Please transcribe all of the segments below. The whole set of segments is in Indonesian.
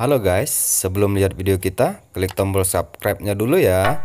Halo guys, sebelum lihat video kita, klik tombol subscribe-nya dulu ya.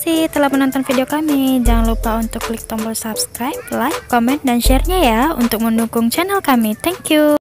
Kasih telah menonton video kami. Jangan lupa untuk klik tombol subscribe, like, comment, dan share-nya ya untuk mendukung channel kami. Thank you.